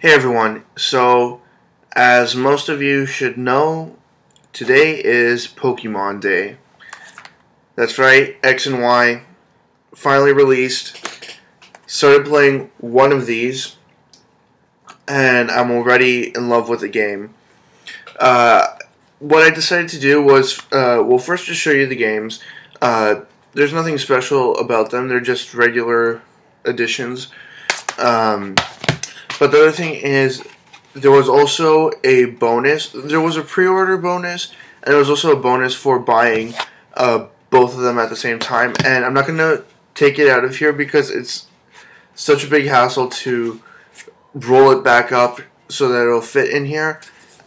Hey everyone, so as most of you should know, today is Pokemon Day. That's right, X and Y finally released. Started playing one of these, and I'm already in love with the game. Uh, what I decided to do was, uh, well, first just show you the games. Uh, there's nothing special about them, they're just regular editions. Um, but the other thing is, there was also a bonus. There was a pre-order bonus, and there was also a bonus for buying uh, both of them at the same time. And I'm not gonna take it out of here because it's such a big hassle to roll it back up so that it'll fit in here.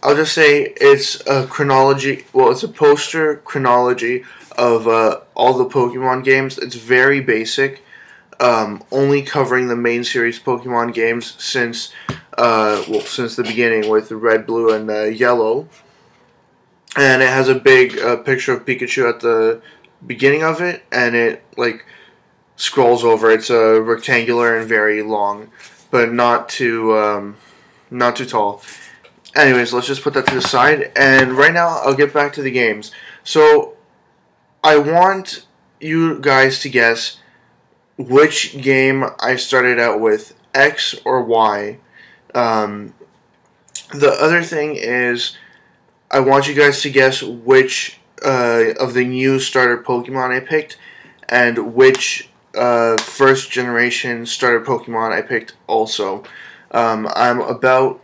I'll just say it's a chronology. Well, it's a poster chronology of uh, all the Pokemon games. It's very basic um, only covering the main series Pokemon games since uh, well since the beginning with red, blue, and uh, yellow. And it has a big uh, picture of Pikachu at the beginning of it, and it like scrolls over. It's a rectangular and very long, but not too um, not too tall. Anyways, let's just put that to the side. And right now, I'll get back to the games. So, I want you guys to guess which game I started out with, X or Y. Um, the other thing is, I want you guys to guess which uh, of the new starter Pokemon I picked, and which uh, first generation starter Pokemon I picked also. Um, I'm about,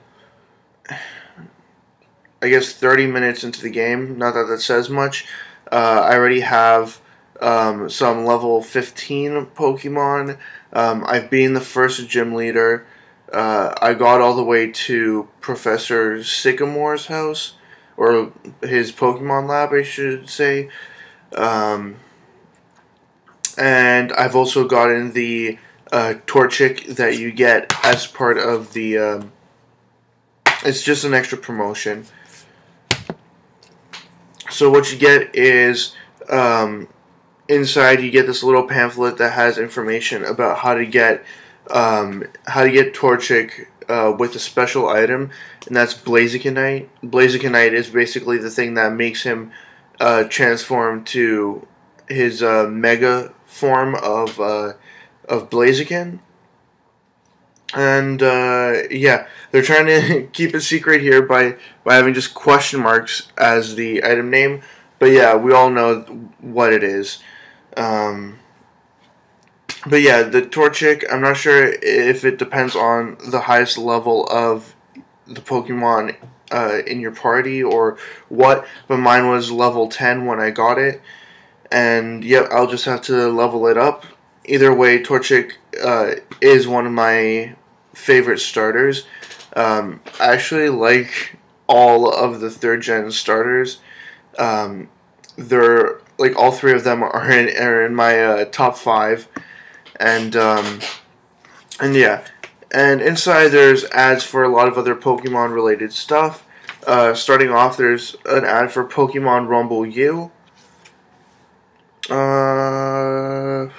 I guess, 30 minutes into the game. Not that that says much. Uh, I already have um, some level 15 Pokemon. Um, I've been the first gym leader. Uh, I got all the way to Professor Sycamore's house, or his Pokemon lab, I should say. Um, and I've also gotten the uh, Torchic that you get as part of the. Um, it's just an extra promotion. So what you get is um, inside you get this little pamphlet that has information about how to get um, how to get Torchic uh, with a special item, and that's Blazikenite. Blazikenite is basically the thing that makes him uh, transform to his uh, mega form of uh, of Blaziken. And uh, yeah, they're trying to keep it secret here by by having just question marks as the item name. But yeah, we all know what it is. Um, but yeah, the Torchic, I'm not sure if it depends on the highest level of the Pokemon uh, in your party or what, but mine was level 10 when I got it. And yep, I'll just have to level it up. Either way, Torchic uh, is one of my favorite starters. Um, I actually like all of the third gen starters. Um, they're like all three of them are in, are in my uh, top five, and um, and yeah, and inside there's ads for a lot of other Pokemon related stuff. Uh, starting off, there's an ad for Pokemon Rumble U. Uh,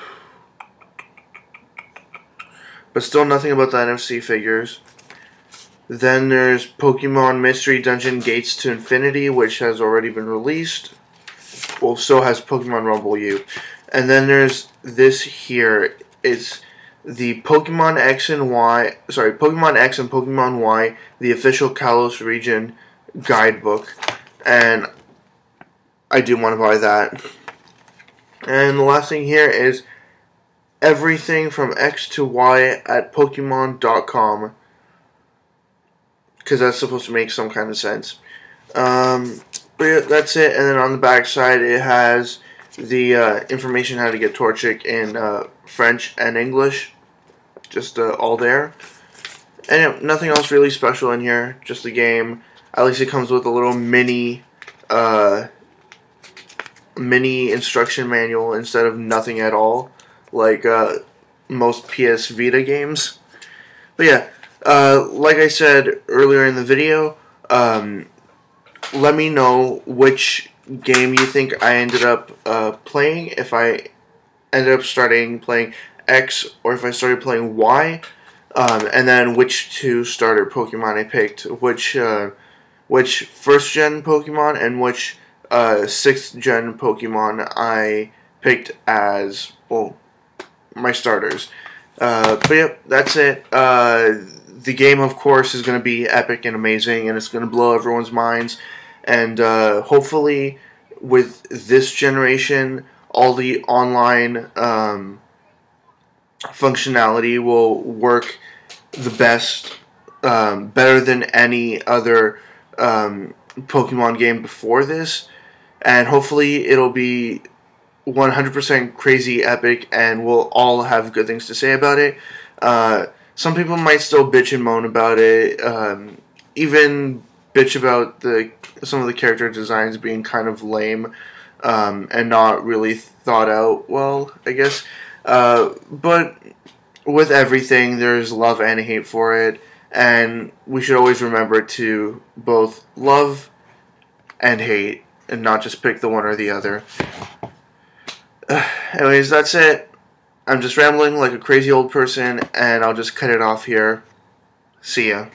but still nothing about the NFC figures. Then there's Pokemon Mystery Dungeon Gates to Infinity, which has already been released well, so has Pokemon Rumble U. And then there's this here. It's the Pokemon X and Y, sorry, Pokemon X and Pokemon Y, the official Kalos region guidebook. And I do want to buy that. And the last thing here is everything from X to Y at Pokemon.com. Because that's supposed to make some kind of sense. Um, but that's it. And then on the back side, it has the uh, information how to get Torchic in uh, French and English. Just uh, all there. And nothing else really special in here. Just the game. At least it comes with a little mini, uh, mini instruction manual instead of nothing at all, like uh, most PS Vita games. But yeah, uh, like I said earlier in the video, um, let me know which game you think I ended up uh, playing. If I ended up starting playing X or if I started playing Y. um, and then which two starter Pokemon I picked, which uh, which first gen Pokemon and which uh, sixth gen Pokemon I picked as well my starters. Uh, but yep, that's it. Uh, the game, of course, is going to be epic and amazing, and it's going to blow everyone's minds. And uh, hopefully, with this generation, all the online um, functionality will work the best, um, better than any other um, Pokemon game before this. And hopefully, it'll be 100% crazy epic, and we'll all have good things to say about it. Uh, some people might still bitch and moan about it, um, even bitch about the some of the character designs being kind of lame um, and not really thought out well, I guess. Uh, but with everything, there's love and hate for it, and we should always remember to both love and hate, and not just pick the one or the other. anyways, that's it. I'm just rambling like a crazy old person, and I'll just cut it off here. See ya.